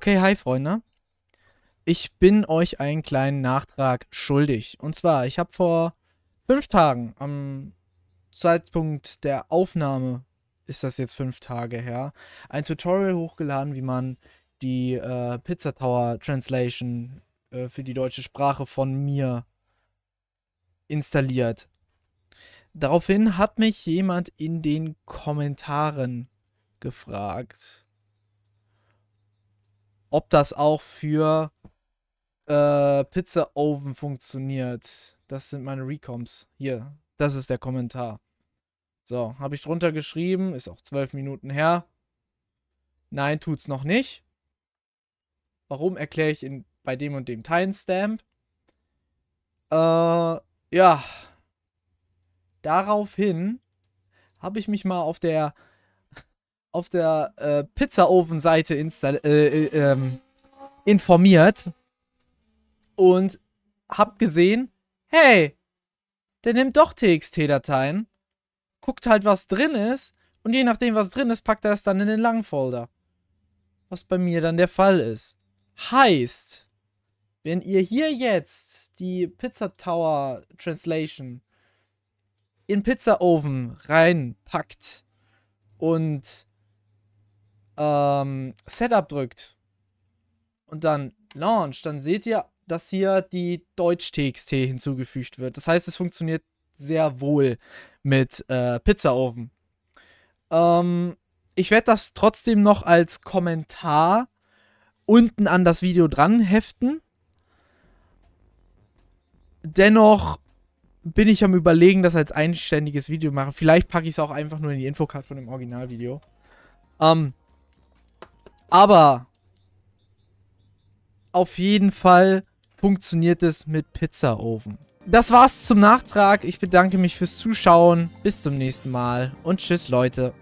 Okay, hi Freunde. Ich bin euch einen kleinen Nachtrag schuldig. Und zwar, ich habe vor fünf Tagen, am Zeitpunkt der Aufnahme, ist das jetzt fünf Tage her, ein Tutorial hochgeladen, wie man die äh, Pizza Tower Translation äh, für die deutsche Sprache von mir installiert. Daraufhin hat mich jemand in den Kommentaren gefragt, ob das auch für äh, Pizza Oven funktioniert. Das sind meine Recoms. Hier, das ist der Kommentar. So, habe ich drunter geschrieben, ist auch zwölf Minuten her. Nein, tut's noch nicht. Warum erkläre ich in, bei dem und dem Timestamp? Äh, ja. Daraufhin habe ich mich mal auf der auf der äh, Pizzaofen-Seite äh, äh, ähm, informiert und hab gesehen, hey, der nimmt doch TXT-Dateien, guckt halt, was drin ist und je nachdem, was drin ist, packt er es dann in den langen Folder. Was bei mir dann der Fall ist. Heißt, wenn ihr hier jetzt die Pizza Tower Translation in Pizza Oven reinpackt und ähm, Setup drückt und dann Launch, dann seht ihr, dass hier die Deutsch-TXT hinzugefügt wird. Das heißt, es funktioniert sehr wohl mit äh, Pizzaofen. Ähm, ich werde das trotzdem noch als Kommentar unten an das Video dran heften. Dennoch bin ich am überlegen, das als einständiges Video machen. Vielleicht packe ich es auch einfach nur in die Infocard von dem Originalvideo. Ähm, aber auf jeden Fall funktioniert es mit Pizzaofen. Das war's zum Nachtrag. Ich bedanke mich fürs Zuschauen. Bis zum nächsten Mal und tschüss Leute.